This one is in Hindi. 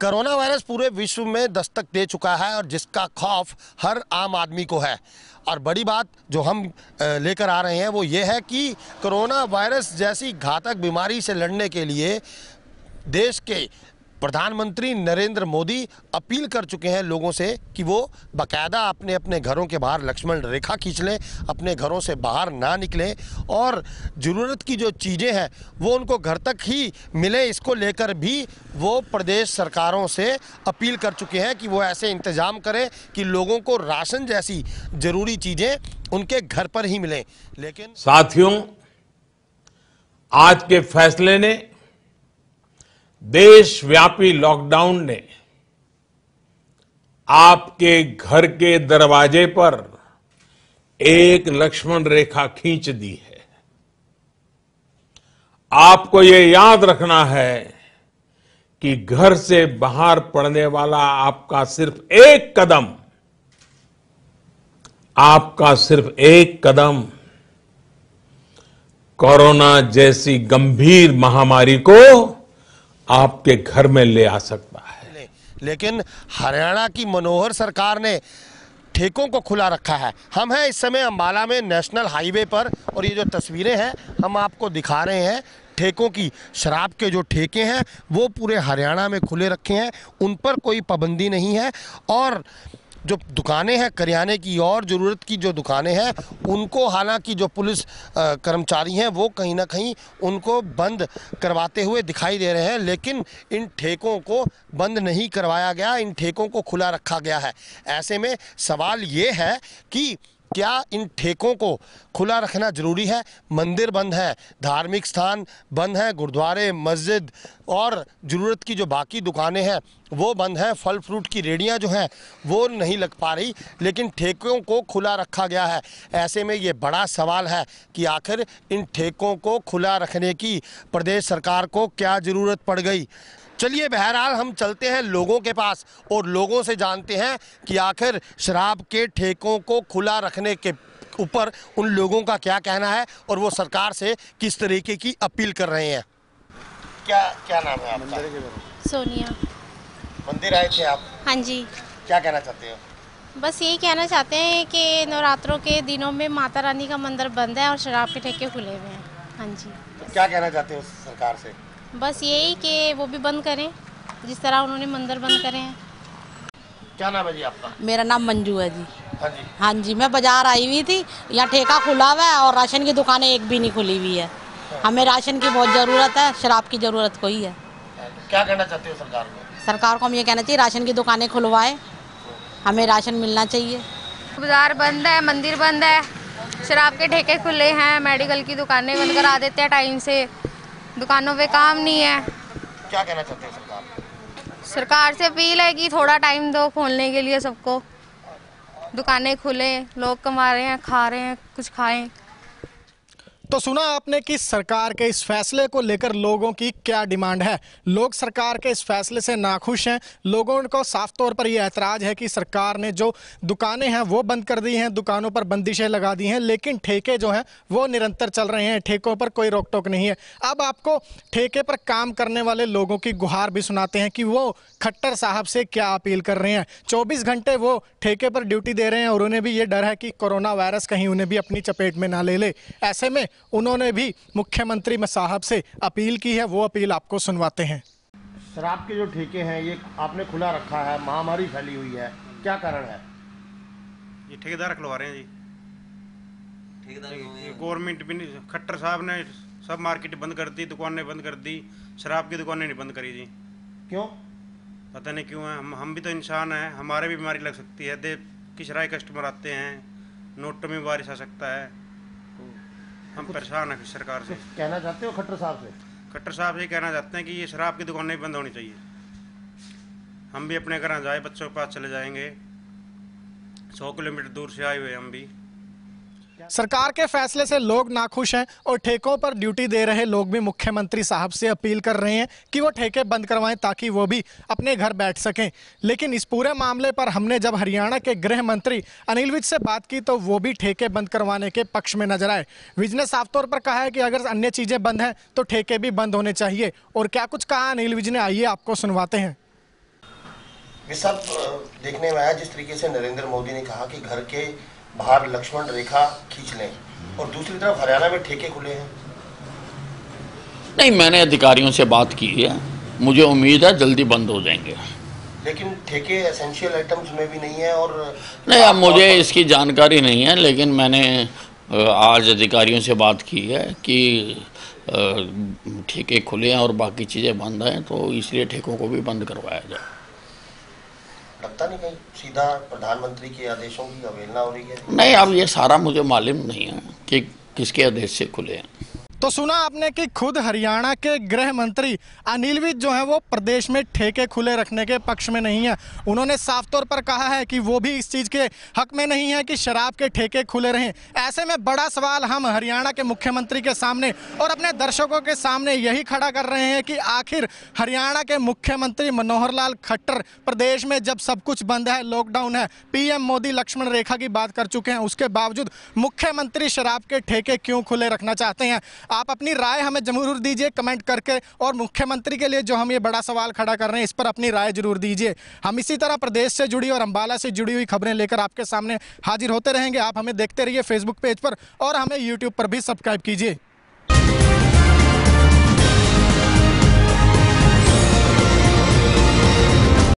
कोरोना वायरस पूरे विश्व में दस्तक दे चुका है और जिसका खौफ हर आम आदमी को है। और बड़ी बात जो हम लेकर आ रहे हैं वो ये है कि कोरोना वायरस जैसी घातक बीमारी से लड़ने के लिए देश के प्रधानमंत्री नरेंद्र मोदी अपील कर चुके हैं लोगों से कि वो बाकायदा अपने अपने घरों के बाहर लक्ष्मण रेखा खींच लें, अपने घरों से बाहर ना निकलें और ज़रूरत की जो चीज़ें हैं, वो उनको घर तक ही मिले। इसको लेकर भी वो प्रदेश सरकारों से अपील कर चुके हैं कि वो ऐसे इंतज़ाम करें कि लोगों को राशन जैसी ज़रूरी चीज़ें उनके घर पर ही मिलें। लेकिन साथियों, आज के फैसले ने देशव्यापी लॉकडाउन ने आपके घर के दरवाजे पर एक लक्ष्मण रेखा खींच दी है। आपको ये याद रखना है कि घर से बाहर पड़ने वाला आपका सिर्फ़ एक कदम, आपका सिर्फ़ एक कदम कोरोना जैसी गंभीर महामारी को आपके घर में ले आ सकता है। ले, लेकिन हरियाणा की मनोहर सरकार ने ठेकों को खुला रखा है। हम हैं इस समय अम्बाला में नेशनल हाईवे पर और ये जो तस्वीरें हैं हम आपको दिखा रहे हैं ठेकों की शराब के जो ठेके हैं वो पूरे हरियाणा में खुले रखे हैं उन पर कोई पाबंदी नहीं है और जो दुकानें हैं, करियाने की और ज़रूरत की जो दुकानें हैं, उनको हालाँकि जो पुलिस कर्मचारी हैं, वो कहीं ना कहीं उनको बंद करवाते हुए दिखाई दे रहे हैं, लेकिन इन ठेकों को बंद नहीं करवाया गया, इन ठेकों को खुला रखा गया है। ऐसे में सवाल ये है कि क्या इन ठेकों को खुला रखना ज़रूरी है? मंदिर बंद है, धार्मिक स्थान बंद हैं, गुरुद्वारे, मस्जिद और ज़रूरत की जो बाकी दुकानें हैं वो बंद हैं फल फ्रूट की रेडियाँ जो हैं वो नहीं लग पा रही लेकिन ठेकों को खुला रखा गया है। ऐसे में ये बड़ा सवाल है कि आखिर इन ठेकों को खुला रखने की प्रदेश सरकार को क्या ज़रूरत पड़ गई? चलिए बहरहाल हम चलते हैं लोगों के पास और लोगों से जानते हैं कि आखिर शराब के ठेकों को खुला रखने के ऊपर उन लोगों का क्या कहना है और वो सरकार से किस तरीके की अपील कर रहे हैं। क्या क्या नाम है आपका? सोनिया। मंदिर आए थे आप? हाँ जी। क्या कहना चाहते हो? बस यही कहना चाहते हैं कि नवरात्रों के दिनों में माता रानी का मंदिर बंद है और शराब के ठेके खुले हुए हैं। हाँ जी। तो क्या कहना चाहते हो सरकार से? बस यही कि वो भी बंद करें जिस तरह उन्होंने मंदिर बंद करे हैं। क्या नाम है जी आपका? मेरा नाम मंजू है जी। हाँ जी। हाँ जी मैं बाज़ार आई हुई थी यहाँ ठेका खुला हुआ है और राशन की दुकानें एक भी नहीं खुली हुई है। हमें राशन की बहुत ज़रूरत है शराब की ज़रूरत कोई है। क्या कहना चाहते हो सरकार को? सरकार को हम ये कहना चाहिए राशन की दुकानें खुलवाए। हमें राशन मिलना चाहिए। बाज़ार बंद है मंदिर बंद है। शराब के ठेके खुले हैं मेडिकल की दुकानें बंद करा देते हैं टाइम से। दुकानों पे काम नहीं है। क्या कहना चाहते हो सरकार? सरकार से अपील है कि थोड़ा टाइम दो खोलने के लिए सबको। दुकानें खुले लोग कमा रहे हैं खा रहे हैं कुछ खाएँ। तो सुना आपने कि सरकार के इस फैसले को लेकर लोगों की क्या डिमांड है? लोग सरकार के इस फैसले से नाखुश हैं। लोगों को साफ़ तौर पर यह ऐतराज है कि सरकार ने जो दुकानें हैं, वो बंद कर दी हैं, दुकानों पर बंदिशें लगा दी हैं, लेकिन ठेके जो हैं, वो निरंतर चल रहे हैं। ठेकों पर कोई रोक टोक नहीं है। अब आपको ठेके पर काम करने वाले लोगों की गुहार भी सुनाते हैं कि वो खट्टर साहब से क्या अपील कर रहे हैं। चौबीस घंटे वो ठेके पर ड्यूटी दे रहे हैं और उन्हें भी ये डर है कि कोरोना वायरस कहीं उन्हें भी अपनी चपेट में ना ले ले। ऐसे में उन्होंने भी मुख्यमंत्री साहब से अपील की है वो अपील आपको सुनवाते हैं। शराब के जो ठेके हैं ये आपने खुला रखा है महामारी फैली हुई है क्या कारण है? ये ठेकेदार खुलवा रहे हैं जी। ये गवर्नमेंट भी नहीं खट्टर साहब ने सब मार्केट बंद कर दी दुकानें बंद कर दी शराब की दुकानें नहीं बंद करी जी। क्यों? पता नहीं क्यों है हम हम भी तो इंसान हैं हमारे भी बीमारी लग सकती है दे किशराए कस्टमर आते हैं नोट में बारिश आ सकता है। हम परेशान हैं सरकार से। कहना चाहते हो खट्टर साहब से? खट्टर साहब से कहना चाहते हैं कि ये शराब की दुकानें नहीं बंद होनी चाहिए। हम भी अपने घर जाए बच्चों के पास चले जाएँगे। सौ किलोमीटर दूर से आए हुए हम भी। सरकार के फैसले से लोग नाखुश हैं और ठेकों पर ड्यूटी दे रहे लोग भी मुख्यमंत्री साहब से अपील कर रहे हैं कि वो ठेके बंद करवाएँ ताकि वो भी अपने घर बैठ सकें। लेकिन इस पूरे मामले पर हमने जब हरियाणा के गृह मंत्री अनिल विज से बात की तो वो भी ठेके बंद करवाने के पक्ष में नज़र आए। विज ने साफ़ तौर पर कहा है कि अगर अन्य चीज़ें बंद हैं तो ठेके भी बंद होने चाहिए। और क्या कुछ कहा अनिल विज ने? आइए आपको सुनवाते हैं। ये सब देखने में आया जिस तरीके से नरेंद्र मोदी ने कहा कि घर के बाहर लक्ष्मण रेखा खींच लें। और दूसरी तरफ़ हरियाणा में ठेके खुले हैं। नहीं मैंने अधिकारियों से बात की है। मुझे उम्मीद है जल्दी बंद हो जाएँगे। लेकिन ठेके एसेंशियल आइटम्स में भी नहीं है और नहीं अब मुझे इसकी जानकारी नहीं है लेकिन मैंने आज अधिकारियों से बात की है कि ठेके खुले हैं और बाकी चीज़ें बंद हैं तो इसलिए ठेकों को भी बंद करवाया जाए। लगता नहीं कहीं? सीधा प्रधानमंत्री के आदेशों की अवहेलना हो रही है। नहीं अब ये सारा मुझे मालूम नहीं है कि किसके आदेश से खुले हैं। तो सुना आपने कि खुद हरियाणा के गृह मंत्री अनिल विज जो है वो प्रदेश में ठेके खुले रखने के पक्ष में नहीं है। उन्होंने साफ़ तौर पर कहा है कि वो भी इस चीज़ के हक में नहीं है कि शराब के ठेके खुले रहें। ऐसे में बड़ा सवाल हम हरियाणा के मुख्यमंत्री के सामने और अपने दर्शकों के सामने यही खड़ा कर रहे हैं कि आखिर हरियाणा के मुख्यमंत्री मनोहर लाल खट्टर प्रदेश में जब सब कुछ बंद है लॉकडाउन है, पीएम मोदी लक्ष्मण रेखा की बात कर चुके हैं, उसके बावजूद मुख्यमंत्री शराब के ठेके क्यों खुले रखना चाहते हैं? आप अपनी राय हमें ज़रूर दीजिए, कमेंट करके। और मुख्यमंत्री के लिए जो हम ये बड़ा सवाल खड़ा कर रहे हैं, इस पर अपनी राय ज़रूर दीजिए। हम इसी तरह प्रदेश से जुड़ी और अम्बाला से जुड़ी हुई खबरें लेकर आपके सामने हाजिर होते रहेंगे। आप हमें देखते रहिए फेसबुक पेज पर और हमें यूट्यूब पर भी सब्सक्राइब कीजिए।